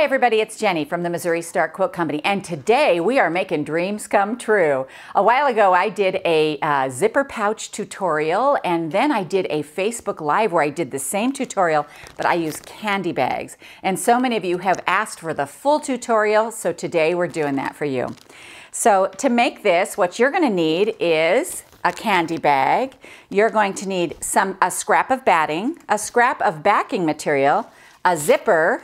Hi everybody, it's Jenny from the Missouri Star Quilt Company and today we are making dreams come true. A while ago I did a uh, zipper pouch tutorial and then I did a Facebook Live where I did the same tutorial but I used candy bags. And so many of you have asked for the full tutorial so today we're doing that for you. So to make this what you're going to need is a candy bag. You're going to need some a scrap of batting, a scrap of backing material, a zipper,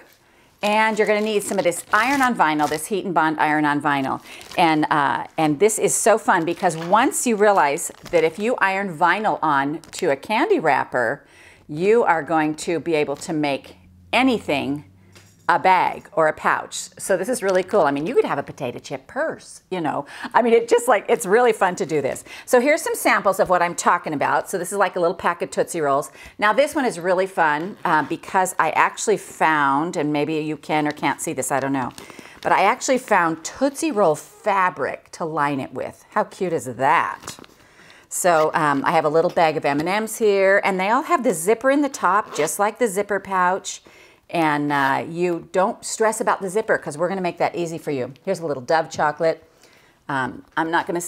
and you're going to need some of this iron on vinyl, this Heat N Bond iron on vinyl. And, uh, and this is so fun because once you realize that if you iron vinyl on to a candy wrapper, you are going to be able to make anything a bag or a pouch. So this is really cool. I mean, you could have a potato chip purse, you know. I mean, it just like, it's really fun to do this. So here's some samples of what I'm talking about. So this is like a little pack of Tootsie Rolls. Now this one is really fun uh, because I actually found, and maybe you can or can't see this, I don't know, but I actually found Tootsie Roll fabric to line it with. How cute is that? So um, I have a little bag of M&Ms here, and they all have the zipper in the top, just like the zipper pouch and uh, you don't stress about the zipper because we're going to make that easy for you. Here's a little Dove chocolate. Um, I'm not going to,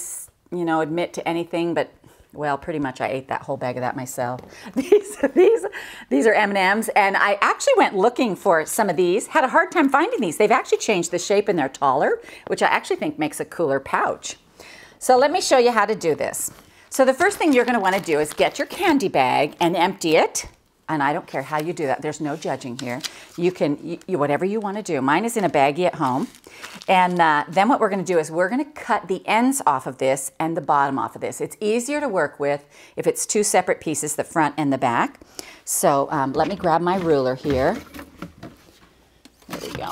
you know, admit to anything, but well, pretty much I ate that whole bag of that myself. these, these, these are M&Ms, and I actually went looking for some of these. Had a hard time finding these. They've actually changed the shape and they're taller, which I actually think makes a cooler pouch. So let me show you how to do this. So the first thing you're going to want to do is get your candy bag and empty it and I don't care how you do that. There's no judging here. You can, you, whatever you want to do. Mine is in a baggie at home. And uh, then what we're going to do is we're going to cut the ends off of this and the bottom off of this. It's easier to work with if it's two separate pieces, the front and the back. So um, let me grab my ruler here. There we go.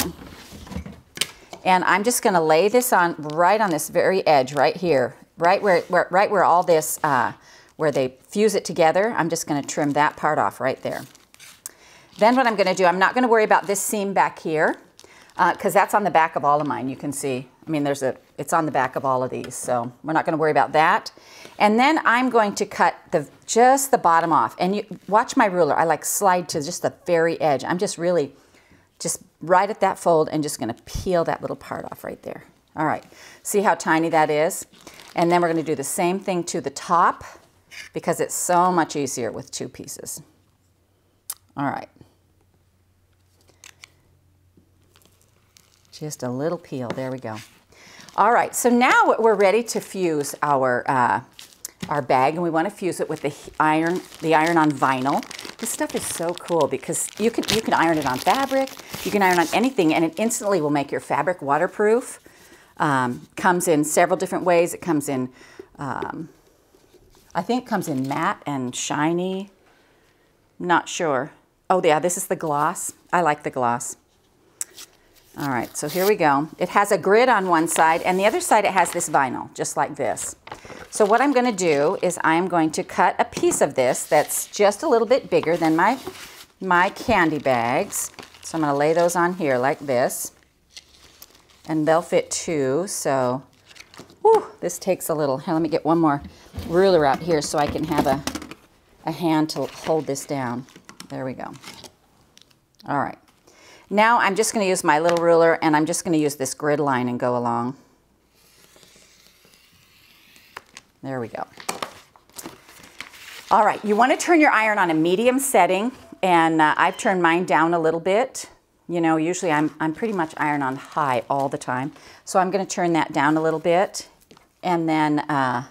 And I'm just going to lay this on right on this very edge right here, right where, where right where all this uh, where they fuse it together, I'm just going to trim that part off right there. Then what I'm going to do, I'm not going to worry about this seam back here because uh, that's on the back of all of mine. You can see, I mean, there's a, it's on the back of all of these. So we're not going to worry about that. And then I'm going to cut the just the bottom off. And you watch my ruler. I like slide to just the very edge. I'm just really just right at that fold and just going to peel that little part off right there. All right. See how tiny that is? And then we're going to do the same thing to the top because it's so much easier with two pieces. All right. Just a little peel, there we go. All right, so now we're ready to fuse our, uh, our bag and we want to fuse it with the iron, the iron on vinyl. This stuff is so cool because you can, you can iron it on fabric, you can iron on anything and it instantly will make your fabric waterproof. Um, comes in several different ways. It comes in um, I think it comes in matte and shiny. Not sure. Oh yeah, this is the gloss. I like the gloss. All right, so here we go. It has a grid on one side, and the other side it has this vinyl, just like this. So what I'm gonna do is I'm going to cut a piece of this that's just a little bit bigger than my, my candy bags. So I'm gonna lay those on here like this. And they'll fit two, so whew, this takes a little. Here, let me get one more ruler out here so I can have a, a hand to hold this down. There we go. All right. Now I'm just going to use my little ruler and I'm just going to use this grid line and go along. There we go. All right, you want to turn your iron on a medium setting and uh, I've turned mine down a little bit. You know, usually I'm, I'm pretty much iron on high all the time. So I'm going to turn that down a little bit and then uh,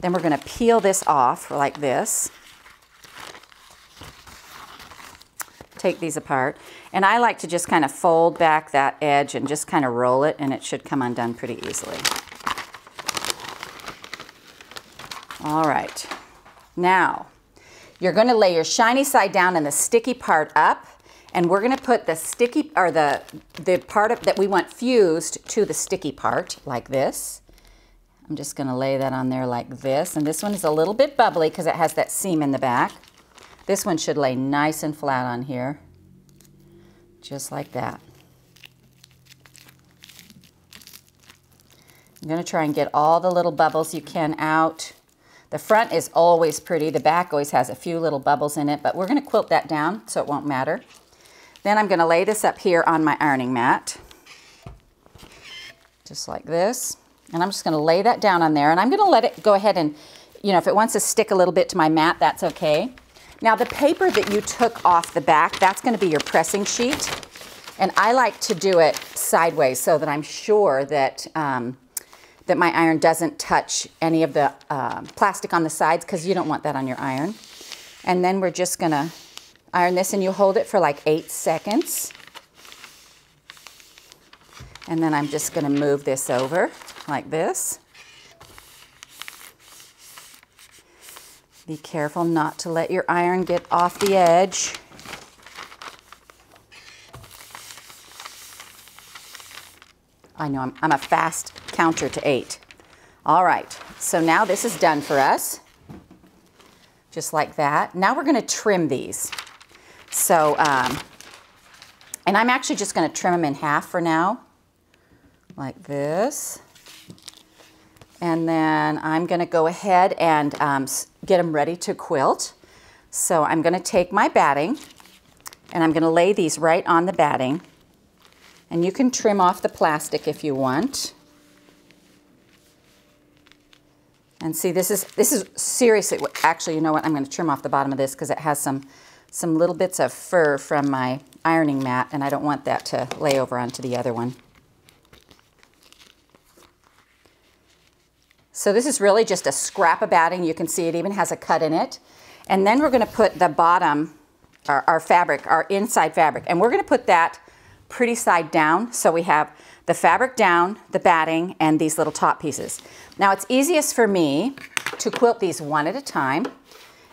then we're going to peel this off like this. Take these apart. And I like to just kind of fold back that edge and just kind of roll it and it should come undone pretty easily. All right. Now, you're going to lay your shiny side down and the sticky part up. And we're going to put the sticky, or the, the part of, that we want fused to the sticky part, like this. I'm just going to lay that on there like this. And this one is a little bit bubbly because it has that seam in the back. This one should lay nice and flat on here, just like that. I'm going to try and get all the little bubbles you can out. The front is always pretty. The back always has a few little bubbles in it, but we're going to quilt that down so it won't matter. Then I'm gonna lay this up here on my ironing mat, just like this. And I'm just gonna lay that down on there and I'm gonna let it go ahead and, you know, if it wants to stick a little bit to my mat, that's okay. Now the paper that you took off the back, that's gonna be your pressing sheet. And I like to do it sideways so that I'm sure that, um, that my iron doesn't touch any of the uh, plastic on the sides because you don't want that on your iron. And then we're just gonna iron this and you hold it for like eight seconds. And then I'm just gonna move this over like this. Be careful not to let your iron get off the edge. I know I'm, I'm, a fast counter to eight. All right, so now this is done for us. Just like that. Now we're gonna trim these. So, um, and I'm actually just gonna trim them in half for now, like this. And then I'm gonna go ahead and um, get them ready to quilt. So I'm gonna take my batting and I'm gonna lay these right on the batting. And you can trim off the plastic if you want. And see, this is, this is seriously, actually, you know what? I'm gonna trim off the bottom of this because it has some, some little bits of fur from my ironing mat and I don't want that to lay over onto the other one. So this is really just a scrap of batting. You can see it even has a cut in it. And then we're gonna put the bottom, our, our fabric, our inside fabric, and we're gonna put that pretty side down. So we have the fabric down, the batting, and these little top pieces. Now it's easiest for me to quilt these one at a time.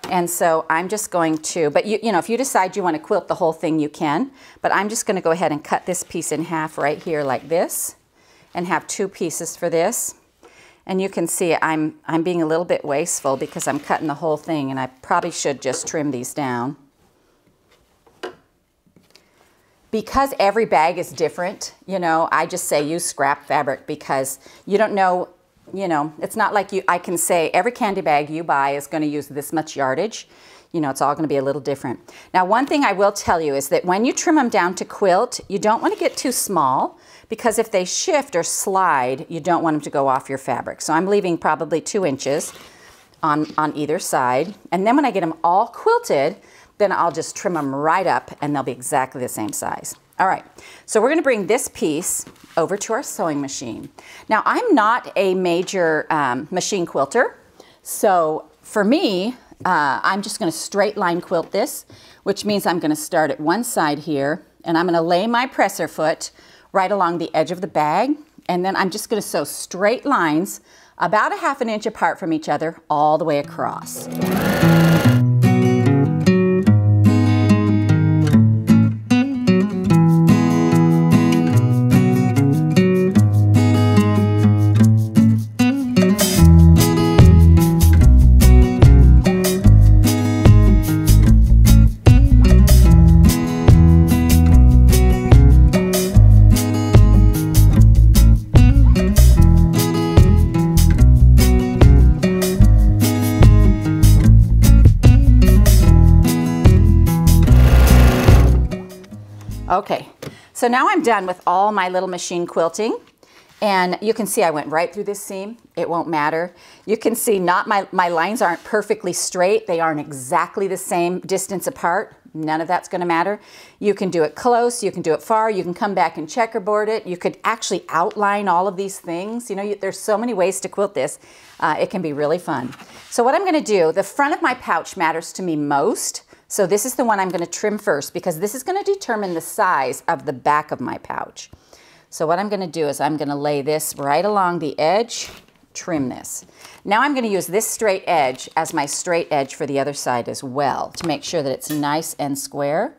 And so I'm just going to, but you, you know, if you decide you want to quilt the whole thing, you can. But I'm just going to go ahead and cut this piece in half right here like this and have two pieces for this. And you can see I'm, I'm being a little bit wasteful because I'm cutting the whole thing and I probably should just trim these down. Because every bag is different, you know, I just say use scrap fabric because you don't know, you know, it's not like you, I can say every candy bag you buy is going to use this much yardage. You know, it's all going to be a little different. Now, one thing I will tell you is that when you trim them down to quilt, you don't want to get too small because if they shift or slide, you don't want them to go off your fabric. So I'm leaving probably two inches on, on either side. And then when I get them all quilted, then I'll just trim them right up and they'll be exactly the same size. All right, so we're gonna bring this piece over to our sewing machine. Now I'm not a major um, machine quilter, so for me, uh, I'm just gonna straight line quilt this, which means I'm gonna start at one side here and I'm gonna lay my presser foot right along the edge of the bag. And then I'm just gonna sew straight lines about a half an inch apart from each other all the way across. Okay, so now I'm done with all my little machine quilting. And you can see I went right through this seam. It won't matter. You can see not my, my lines aren't perfectly straight. They aren't exactly the same distance apart. None of that's gonna matter. You can do it close, you can do it far, you can come back and checkerboard it. You could actually outline all of these things. You know, you, there's so many ways to quilt this. Uh, it can be really fun. So what I'm gonna do, the front of my pouch matters to me most. So this is the one I'm going to trim first because this is going to determine the size of the back of my pouch. So what I'm going to do is I'm going to lay this right along the edge, trim this. Now I'm going to use this straight edge as my straight edge for the other side as well to make sure that it's nice and square.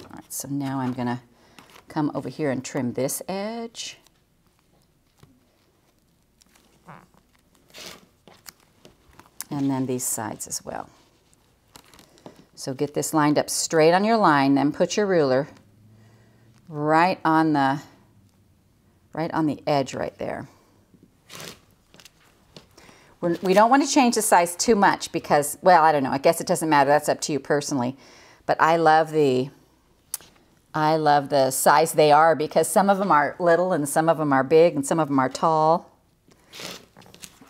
All right, so now I'm going to come over here and trim this edge. And then these sides as well. So get this lined up straight on your line, then put your ruler right on the right on the edge right there. We're, we do not want to change the size too much because, well, I don't know, I guess it doesn't matter, that's up to you personally. but I love the I love the size they are because some of them are little and some of them are big and some of them are tall.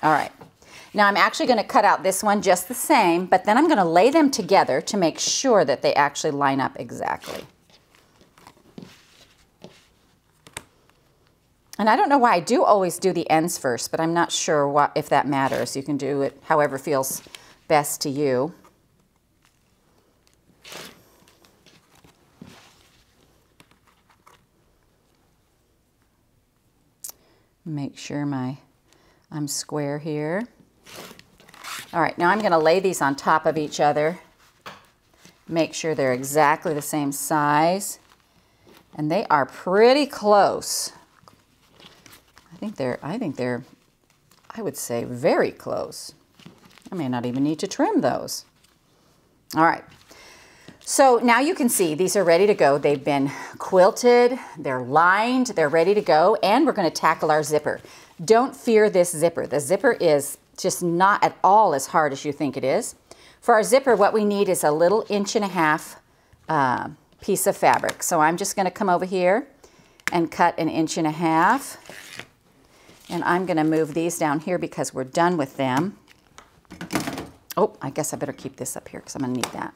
All right. Now I'm actually going to cut out this one just the same, but then I'm going to lay them together to make sure that they actually line up exactly. And I don't know why I do always do the ends first, but I'm not sure what, if that matters. You can do it however feels best to you. Make sure my I'm square here. All right, now I'm going to lay these on top of each other. Make sure they're exactly the same size. And they are pretty close. I think they're, I think they're, I would say very close. I may not even need to trim those. All right, so now you can see these are ready to go. They've been quilted, they're lined, they're ready to go, and we're gonna tackle our zipper. Don't fear this zipper. The zipper is just not at all as hard as you think it is. For our zipper, what we need is a little inch and a half uh, piece of fabric. So I'm just gonna come over here and cut an inch and a half. And I'm gonna move these down here because we're done with them. Oh, I guess I better keep this up here because I'm gonna need that.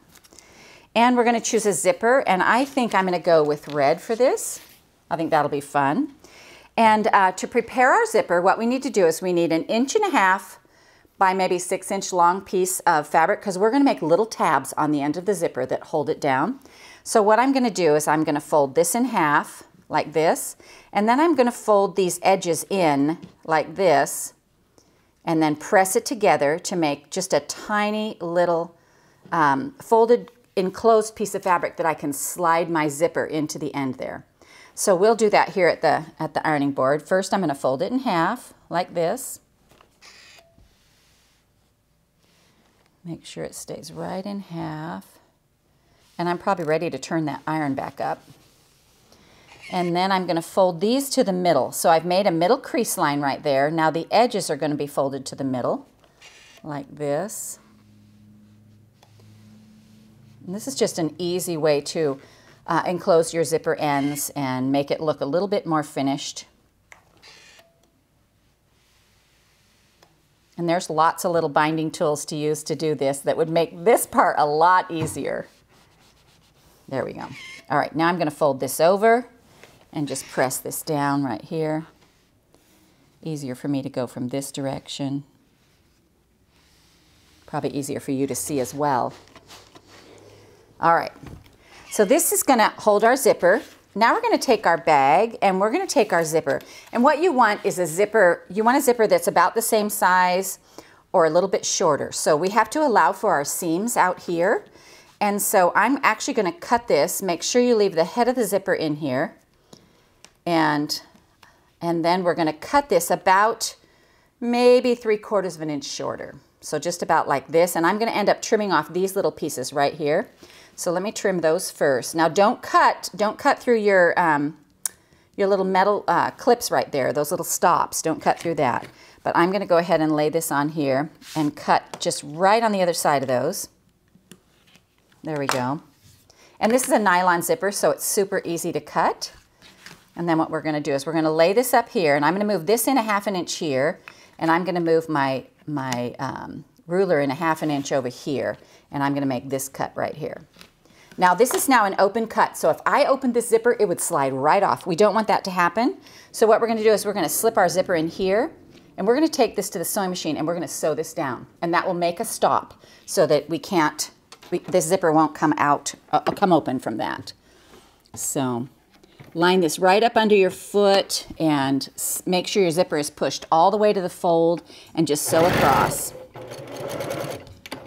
And we're gonna choose a zipper, and I think I'm gonna go with red for this. I think that'll be fun. And uh, to prepare our zipper, what we need to do is we need an inch and a half by maybe six inch long piece of fabric because we're gonna make little tabs on the end of the zipper that hold it down. So what I'm gonna do is I'm gonna fold this in half like this, and then I'm gonna fold these edges in like this, and then press it together to make just a tiny little um, folded enclosed piece of fabric that I can slide my zipper into the end there. So we'll do that here at the, at the ironing board. First I'm going to fold it in half like this. Make sure it stays right in half. And I'm probably ready to turn that iron back up. And then I'm going to fold these to the middle. So I've made a middle crease line right there. Now the edges are going to be folded to the middle like this. And this is just an easy way to uh, enclose your zipper ends and make it look a little bit more finished. And there's lots of little binding tools to use to do this that would make this part a lot easier. There we go. All right, now I'm going to fold this over and just press this down right here. Easier for me to go from this direction. Probably easier for you to see as well. All right, so this is gonna hold our zipper. Now we're gonna take our bag and we're gonna take our zipper. And what you want is a zipper, you want a zipper that's about the same size or a little bit shorter. So we have to allow for our seams out here. And so I'm actually gonna cut this, make sure you leave the head of the zipper in here. And, and then we're gonna cut this about maybe three quarters of an inch shorter. So just about like this. And I'm gonna end up trimming off these little pieces right here. So let me trim those first. Now don't cut, don't cut through your, um, your little metal uh, clips right there, those little stops. Don't cut through that. But I'm going to go ahead and lay this on here and cut just right on the other side of those. There we go. And this is a nylon zipper, so it's super easy to cut. And then what we're going to do is we're going to lay this up here, and I'm going to move this in a half an inch here, and I'm going to move my, my um, ruler in a half an inch over here, and I'm going to make this cut right here. Now this is now an open cut, so if I opened this zipper, it would slide right off. We don't want that to happen. So what we're gonna do is we're gonna slip our zipper in here, and we're gonna take this to the sewing machine and we're gonna sew this down. And that will make a stop so that we can't, we, this zipper won't come out, uh, come open from that. So line this right up under your foot and make sure your zipper is pushed all the way to the fold and just sew across.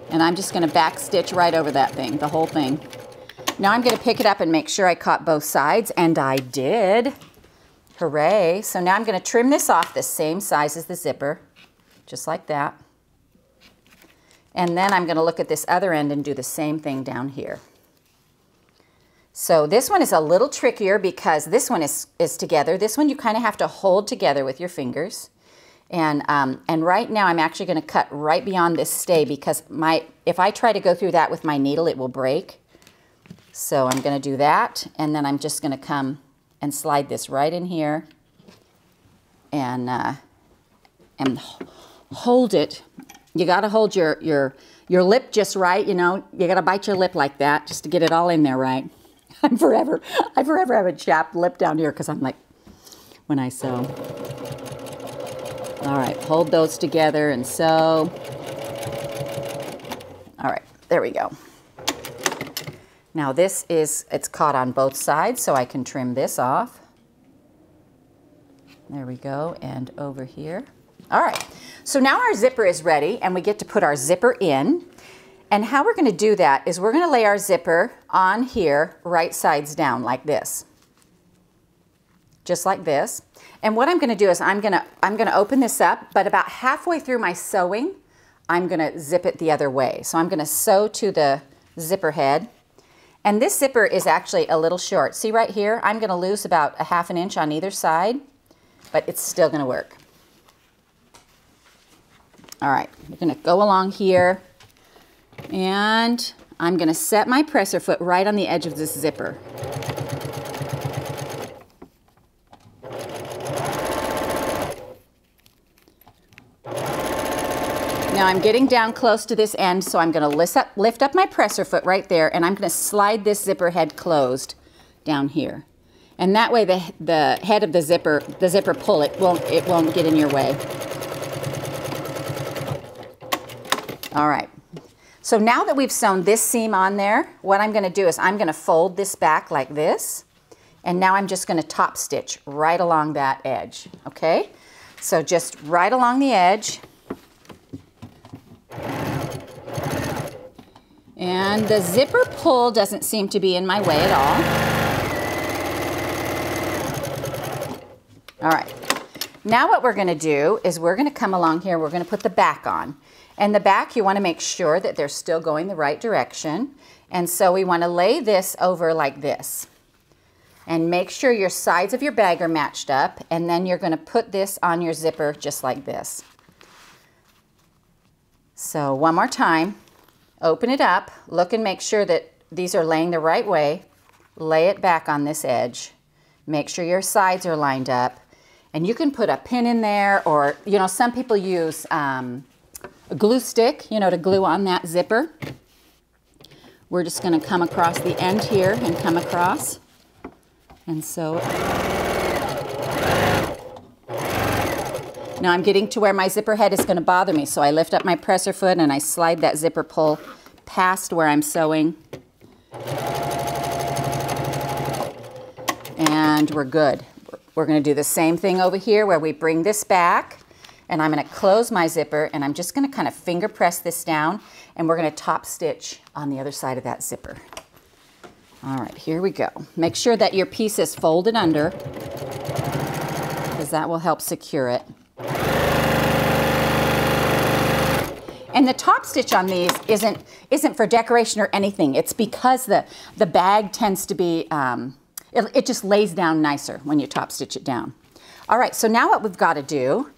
And I'm just gonna back stitch right over that thing, the whole thing. Now I'm going to pick it up and make sure I caught both sides, and I did. Hooray. So now I'm going to trim this off the same size as the zipper, just like that. And then I'm going to look at this other end and do the same thing down here. So this one is a little trickier because this one is, is together. This one you kind of have to hold together with your fingers. And, um, and right now I'm actually going to cut right beyond this stay because my, if I try to go through that with my needle, it will break. So I'm going to do that, and then I'm just going to come and slide this right in here and, uh, and hold it. You got to hold your, your, your lip just right, you know. You got to bite your lip like that just to get it all in there right. I'm forever, I forever have a chapped lip down here because I'm like, when I sew. All right, hold those together and sew. All right, there we go. Now this is, it's caught on both sides, so I can trim this off. There we go, and over here. All right, so now our zipper is ready and we get to put our zipper in. And how we're gonna do that is we're gonna lay our zipper on here, right sides down like this. Just like this. And what I'm gonna do is I'm gonna, I'm gonna open this up, but about halfway through my sewing, I'm gonna zip it the other way. So I'm gonna sew to the zipper head and this zipper is actually a little short. See right here, I'm gonna lose about a half an inch on either side, but it's still gonna work. All right, we're gonna go along here and I'm gonna set my presser foot right on the edge of this zipper. Now I'm getting down close to this end, so I'm gonna lift up, lift up my presser foot right there, and I'm gonna slide this zipper head closed down here. And that way the, the head of the zipper, the zipper pull, it won't, it won't get in your way. All right. So now that we've sewn this seam on there, what I'm gonna do is I'm gonna fold this back like this, and now I'm just gonna top stitch right along that edge, okay? So just right along the edge, And the zipper pull doesn't seem to be in my way at all. All right. Now what we're gonna do is we're gonna come along here, we're gonna put the back on. And the back, you wanna make sure that they're still going the right direction. And so we wanna lay this over like this. And make sure your sides of your bag are matched up. And then you're gonna put this on your zipper just like this. So one more time. Open it up, look and make sure that these are laying the right way. Lay it back on this edge. Make sure your sides are lined up. And you can put a pin in there or, you know, some people use um, a glue stick, you know, to glue on that zipper. We're just going to come across the end here and come across and sew Now I'm getting to where my zipper head is going to bother me, so I lift up my presser foot and I slide that zipper pull past where I'm sewing. And we're good. We're going to do the same thing over here where we bring this back and I'm going to close my zipper and I'm just going to kind of finger press this down and we're going to top stitch on the other side of that zipper. All right, here we go. Make sure that your piece is folded under because that will help secure it. And the top stitch on these isn't, isn't for decoration or anything. It's because the, the bag tends to be, um, it, it just lays down nicer when you top stitch it down. All right, so now what we've got to do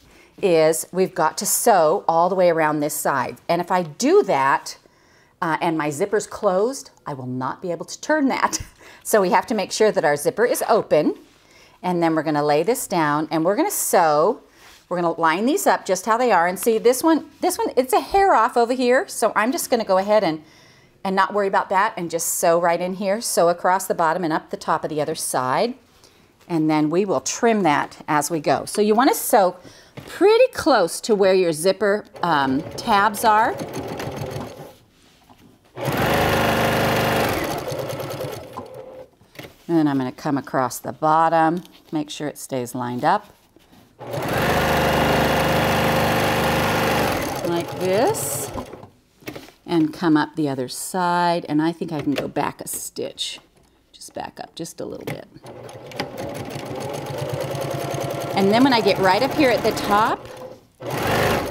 is we've got to sew all the way around this side. And if I do that uh, and my zipper's closed, I will not be able to turn that. So we have to make sure that our zipper is open. And then we're going to lay this down and we're going to sew we're going to line these up just how they are and see this one, this one, it's a hair off over here. So I'm just going to go ahead and, and not worry about that and just sew right in here. Sew across the bottom and up the top of the other side. And then we will trim that as we go. So you want to sew pretty close to where your zipper um, tabs are. And I'm going to come across the bottom, make sure it stays lined up. like this and come up the other side and I think I can go back a stitch. Just back up just a little bit. And then when I get right up here at the top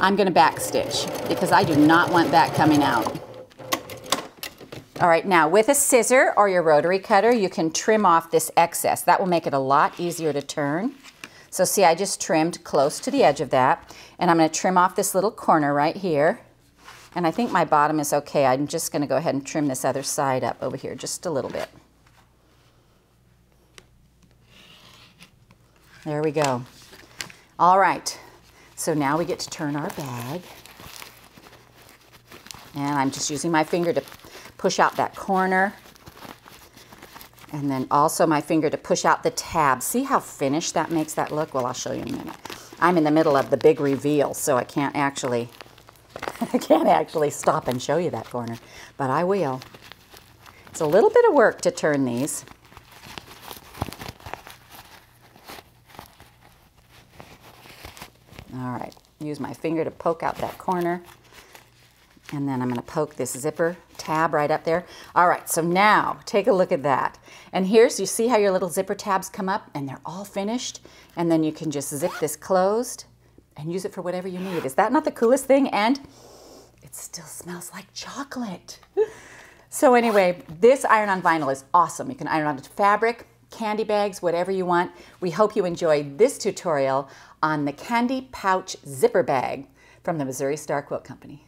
I'm going to back stitch because I do not want that coming out. All right now with a scissor or your rotary cutter you can trim off this excess. That will make it a lot easier to turn so see, I just trimmed close to the edge of that. And I'm gonna trim off this little corner right here. And I think my bottom is okay. I'm just gonna go ahead and trim this other side up over here just a little bit. There we go. All right, so now we get to turn our bag. And I'm just using my finger to push out that corner. And then also my finger to push out the tab. See how finished that makes that look? Well, I'll show you in a minute. I'm in the middle of the big reveal, so I can't actually, I can't actually stop and show you that corner, but I will. It's a little bit of work to turn these. All right, use my finger to poke out that corner. And then I'm gonna poke this zipper tab right up there. All right, so now take a look at that. And here's, you see how your little zipper tabs come up and they're all finished? And then you can just zip this closed and use it for whatever you need. Is that not the coolest thing? And it still smells like chocolate. So anyway, this iron-on vinyl is awesome. You can iron on to fabric, candy bags, whatever you want. We hope you enjoyed this tutorial on the Candy Pouch Zipper Bag from the Missouri Star Quilt Company.